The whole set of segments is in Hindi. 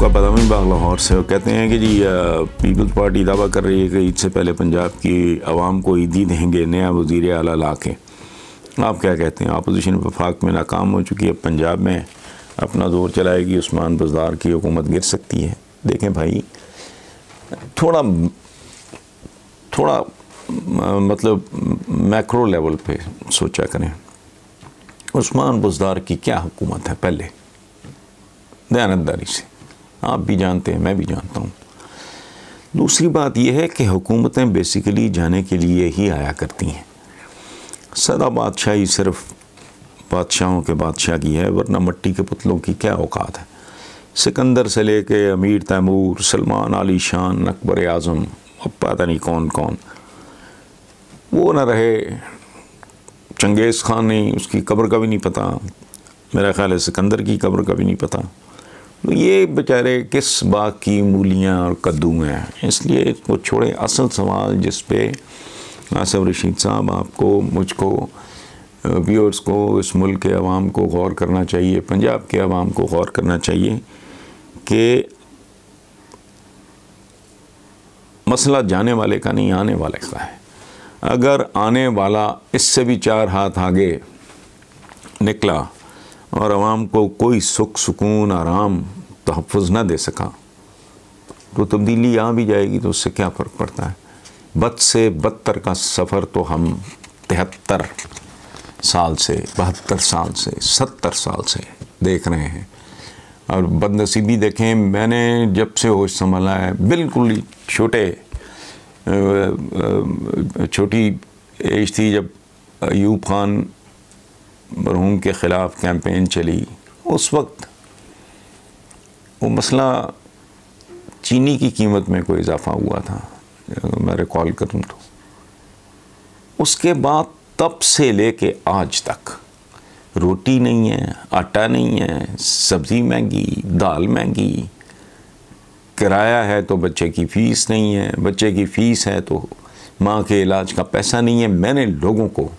आपका बदामी बाग लाहौर से वो कहते हैं कि जी पीपल्स पार्टी दावा कर रही है कि ईद से पहले पंजाब की आवाम को ईदी देंगे, नया वज़ीर अला ला के। आप क्या कहते हैं? अपोजिशन वफाक में नाकाम हो चुकी है। पंजाब में अपना ज़ोर चलाएगी, उस्मान बजदार की हुकूमत गिर सकती है। देखें भाई, थोड़ा थोड़ा मतलब मैक्रो लेवल पे सोचा करें। उस्मान बुजदार की क्या हुकूमत है पहले? दयानतदारी से। आप भी जानते हैं, मैं भी जानता हूँ। दूसरी बात यह है कि हुकूमतें बेसिकली जाने के लिए ही आया करती हैं। सदा बादशाही सिर्फ़ बादशाहों के बादशाह की है, वरना मट्टी के पुतलों की क्या औकात है? सिकंदर से ले लेके अमीर तैमूर, सलमान, अली शान, अकबर आज़म, अब पता नहीं कौन कौन। वो ना रहे, चंगेज़ खान नहीं, उसकी कब्र का भी नहीं पता। मेरा ख्याल है सिकंदर की कब्र का भी नहीं पता। ये बेचारे किस बाग की मूलियाँ और कद्दू हैं? इसलिए इसको छोड़े। असल सवाल जिस पे आसफ रशीद साहब आपको, मुझको व्यूअर्स को, इस मुल्क के अवाम को गौर करना चाहिए, पंजाब के अवाम को गौर करना चाहिए कि मसला जाने वाले का नहीं, आने वाले का है। अगर आने वाला इससे भी चार हाथ आगे निकला और आवाम को कोई सुख, सुकून, आराम तहफ़ ना दे सका। तो तब्दीली आ भी जाएगी तो उससे क्या फ़र्क पड़ता है? बद से बदतर का सफ़र तो हम तिहत्तर साल से, बहत्तर साल से, सत्तर साल से देख रहे हैं। और बदनसीबी देखें, मैंने जब से होश संभाला है, बिल्कुल ही छोटे छोटी एज थी जब अयूब खान मरहूम के ख़िलाफ़ कैंपेन चली। उस वक्त वो मसला चीनी की कीमत में कोई इजाफ़ा हुआ था, मैं रिकॉल करूँ तो। उसके बाद तब से लेके आज तक रोटी नहीं है, आटा नहीं है, सब्ज़ी महँगी, दाल महँगी, किराया है तो बच्चे की फ़ीस नहीं है, बच्चे की फ़ीस है तो माँ के इलाज का पैसा नहीं है। मैंने लोगों को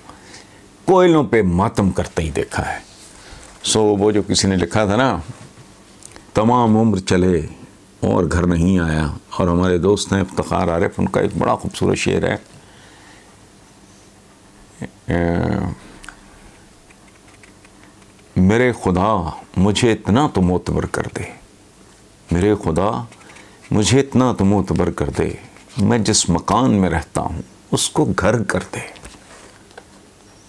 कोयलों पे मातम करते ही देखा है। सो वो जो किसी ने लिखा था ना, तमाम उम्र चले, और घर नहीं आया, और हमारे दोस्त हैं इफ्तार आरिफ, उनका एक बड़ा खूबसूरत शेर है। मेरे खुदा, मुझे इतना तो मोतबर कर दे। मेरे खुदा, मुझे इतना तो मोतबर कर दे। मैं जिस मकान में रहता हूँ, उसको घर कर दे।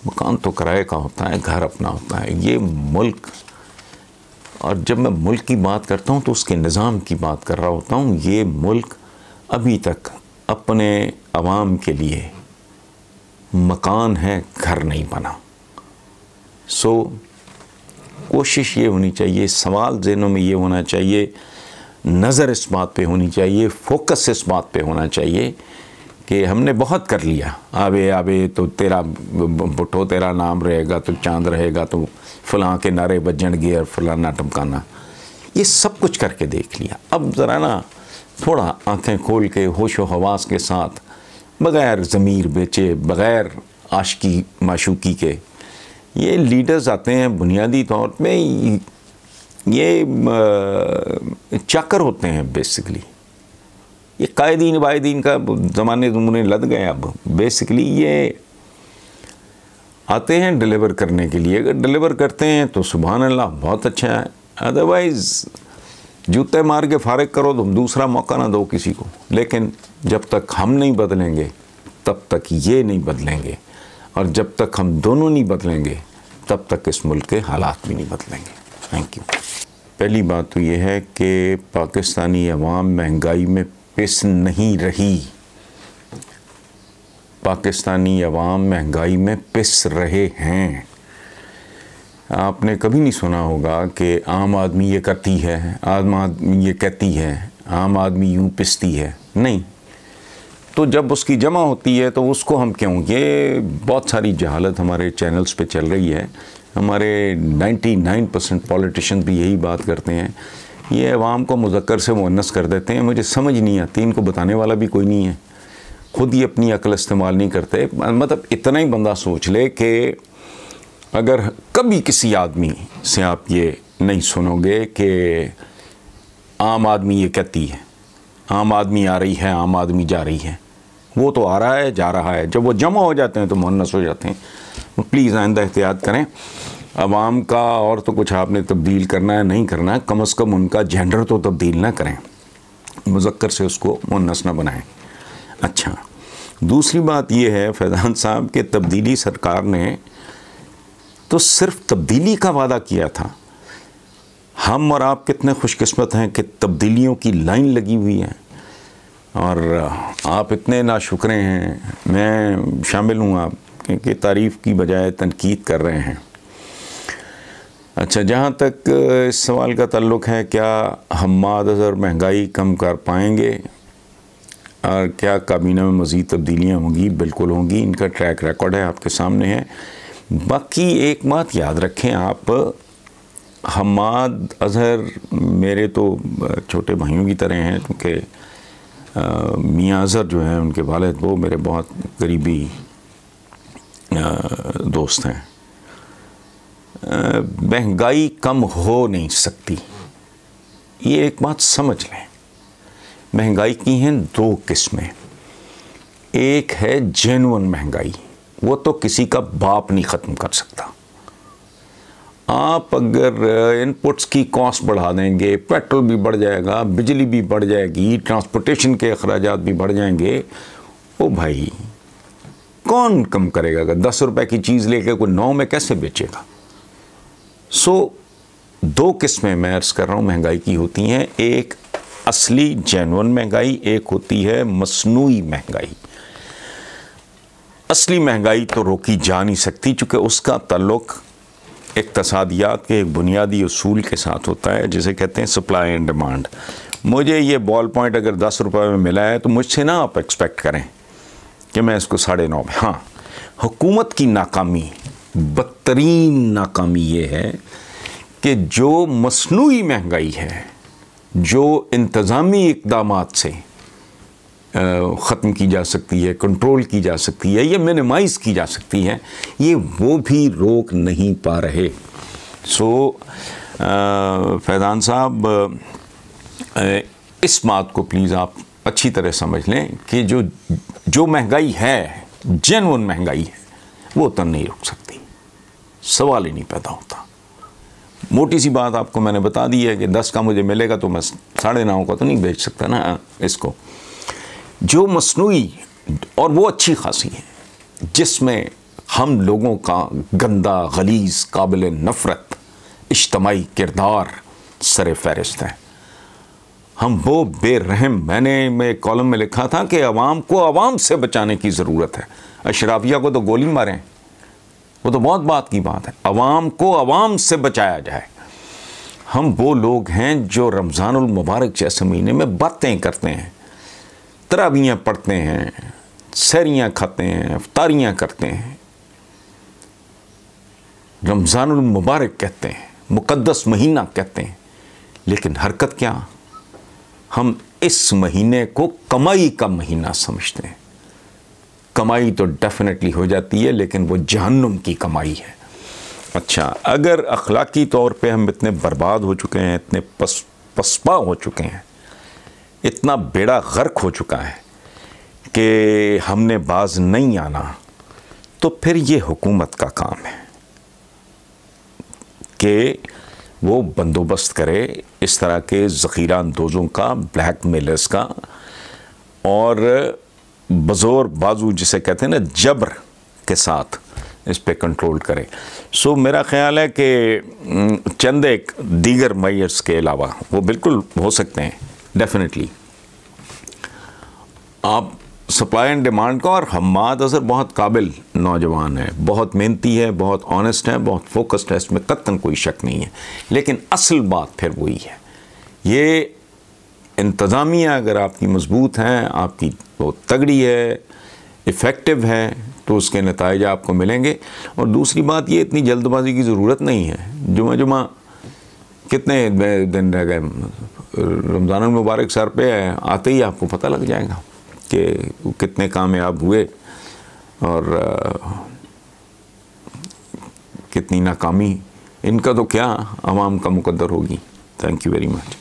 मकान तो किराए का होता है, घर अपना होता है। ये मुल्क, और जब मैं मुल्क की बात करता हूँ तो उसके निज़ाम की बात कर रहा होता हूँ, ये मुल्क अभी तक अपने आवाम के लिए मकान है, घर नहीं बना। सो, कोशिश ये होनी चाहिए, सवाल जहनों में ये होना चाहिए, नज़र इस बात पे होनी चाहिए, फोकस इस बात पे होना चाहिए कि हमने बहुत कर लिया। आवे आवे तो तेरा बुटो तेरा नाम रहेगा तो चाँद रहेगा तो फलां के नारे बजणगे और फलाना टमकाना ये सब कुछ करके देख लिया। अब ज़रा ना थोड़ा आँखें खोल के, होश व हवास के साथ, बग़ैर ज़मीर बेचे, बग़ैर आशकी, माशूकी के, ये लीडर्स आते हैं बुनियादी तौर पे, ये चाकर होते हैं, बेसिकली। ये कायदीन वायदीन का ज़माने नमूने लद गए अब। बेसिकली ये आते हैं डिलीवर करने के लिए। अगर डिलीवर करते हैं तो सुबह अल्लाह बहुत अच्छा है। अदरवाइज़ जूते मार के फारग करो तो दूसरा मौका ना दो किसी को। लेकिन जब तक हम नहीं बदलेंगे, तब तक ये नहीं बदलेंगे। और जब तक हम दोनों नहीं बदलेंगे, तब तक इस मुल्क के हालात भी नहीं बदलेंगे। थैंक यू पहली बात तो ये है कि पाकिस्तानी अवाम महँगाई में पिस नहीं रही। पाकिस्तानी अवाम महँगाई में पिस रहे हैं। आपने कभी नहीं सुना होगा कि आम आदमी ये करती है, आम आदमी ये कहती है, आम आदमी यूँ पिसती है। नहीं। तो जब उसकी जमा होती है तो उसको हम क्यों? ये बहुत सारी जहालत हमारे चैनल्स पे चल रही है। हमारे 99 परसेंट पॉलिटिशन भी यही बात करते हैं ये अवाम को मुजक्र से मुन्नस कर देते हैं। मुझे समझ नहीं आती, इनको बताने वाला भी कोई नहीं है। खुद ही अपनी अकल इस्तेमाल नहीं करते। मतलब इतना ही बंदा सोच ले कि अगर कभी किसी आदमी से आप ये नहीं सुनोगे कि आम आदमी ये कहती है, आम आदमी आ रही है, आम आदमी जा रही है। वो तो आ रहा है, जा रहा है। जब वो जमा हो जाते हैं तो मुन्नस हो जाते हैं। प्लीज़ आइंदा एहतियात करें। आवाम का और तो कुछ आपने तब्दील करना है, नहीं करना है, कम अज़ कम उनका जेंडर तो तब्दील ना करें। मुजक्कर से उसको मुन्नस ना बनाएँ। अच्छा दूसरी बात यह है, फैज़ान साहब, कि तब्दीली सरकार ने तो सिर्फ़ तब्दीली का वादा किया था। हम और आप कितने खुशकिस्मत हैं कि तब्दीलियों की लाइन लगी हुई है। और आप इतने नाशुक्रे हैं, मैं शामिल हूँ आप, क्योंकि तारीफ़ की बजाय तनकीद कर रहे हैं। अच्छा जहाँ तक इस सवाल का ताल्लुक है, क्या हम अज़र महँगाई कम कर पाएँगे? और क्या काबीना में मज़ीद तब्दीलियाँ होंगी? बिल्कुल होंगी। इनका ट्रैक रिकॉर्ड है आपके सामने है। बाकी एक बात याद रखें आप हमाद अजहर मेरे तो छोटे भाइयों की तरह हैं, क्योंकि मियाँ अजहर जो हैं, उनके वालद, वो मेरे बहुत करीबी दोस्त हैं। महँगाई कम हो नहीं सकती। ये एक बात समझ लें। महँगाई की हैं दो किस्में। एक है जेनुअन महँगाई। वो तो किसी का बाप नहीं ख़त्म कर सकता। आप अगर इनपुट्स की कॉस्ट बढ़ा देंगे पेट्रोल भी बढ़ जाएगा, बिजली भी बढ़ जाएगी ट्रांसपोर्टेशन के अखराज भी बढ़ जाएँगे। ओ भाई, कौन कम करेगा? अगर दस रुपए की चीज़ लेके कोई नौ में कैसे बेचेगा? सो दो किस्में मैं अर्ज़ कर रहा हूँ, महँगाई की होती हैं। एक असली जैनवन महँगाई, एक होती है मसनू महँगाई। असली महँगाई तो रोकी जा नहीं सकती, चूँकि उसका तल्लुक़ इकतसादियात के एक बुनियादी असूल के साथ होता है, जिसे कहते हैं सप्लाई एंड डिमांड मुझे ये बॉल पॉइंट अगर दस रुपये में मिला है तो मुझसे ना आप एक्सपेक्ट करें कि मैं इसको साढ़े नौ में हाँ हुकूमत की नाकामी बदतरीन नाकामी ये है कि जो मसनू महँगाई है, जो इंतज़ामी इकदाम से ख़त्म की जा सकती है, कंट्रोल की जा सकती है या मिनिमाइज़ की जा सकती है, ये वो भी रोक नहीं पा रहे। सो फैज़ान साहब इस बात को प्लीज़ आप अच्छी तरह समझ लें कि जो जो महँगाई है जेनवन महँगाई है, वो तो नहीं रुक सकती। सवाल ही नहीं पैदा होता। मोटी सी बात आपको मैंने बता दी है कि दस का मुझे मिलेगा तो मैं साढ़े नौ का तो नहीं बेच सकता ना इसको। जो मसनू और वो अच्छी खासी है, जिसमें हम लोगों का गंदा, गलीज़, काबिल नफ़रत इज्तमाही किरदार सर फहरिस्त है। हम वो बेरहम, मैंने मैं कॉलम में लिखा था कि अवाम को अवाम से बचाने की ज़रूरत है। अशराफिया को तो गोली मारें। वो तो बहुत बात की बात है। अवाम को अवाम से बचाया जाए। हम वो लोग हैं जो रमज़ान मुबारक जैसे महीने में बातें करते हैं। तरावियाँ पढ़ते हैं, सैरियाँ खाते हैं, अफ्तारियाँ करते हैं। रमज़ान मुबारक कहते हैं मुक़दस महीना कहते हैं। लेकिन हरकत क्या? हम इस महीने को कमाई का महीना समझते हैं। कमाई तो डेफिनेटली हो जाती है, लेकिन वो जहन्नुम की कमाई है। अच्छा अगर अखलाकी तौर पे हम इतने बर्बाद हो चुके हैं, इतने पस, पसपा हो चुके हैं, इतना बेड़ा गर्क हो चुका है कि हमने बाज नहीं आना तो फिर ये हुकूमत का काम है कि वो बंदोबस्त करे इस तरह के ज़ख़ीरा अंदोज़ों का ब्लैक मेलर्स का, और बज़ोर बाजू जिसे कहते हैं ना, जबर के साथ इस पर कंट्रोल करें। सो मेरा ख्याल है कि चंद एक दीगर मैयर्स के अलावा वो बिल्कुल हो सकते हैं डेफिनेटली आप सप्लाई एंड डिमांड का, और हमाद अजहर बहुत काबिल नौजवान है, बहुत मेहनती है, बहुत ऑनेस्ट है, बहुत फोकस्ड है, इसमें कतन कोई शक नहीं है। लेकिन असल बात फिर वही है। ये इंतज़ामिया अगर आपकी मज़बूत हैं आपकी वो तगड़ी है इफ़ेक्टिव है तो उसके नतज आपको मिलेंगे। और दूसरी बात ये इतनी जल्दबाजी की ज़रूरत नहीं है। जुमा जुमा कितने दिन रह गए? रमज़ान मुबारक सर पे है आते ही आपको पता लग जाएगा कि कितने कामयाब हुए और आ, कितनी नाकामी। इनका तो क्या आवाम का मुकद्दर होगी। Thank you very much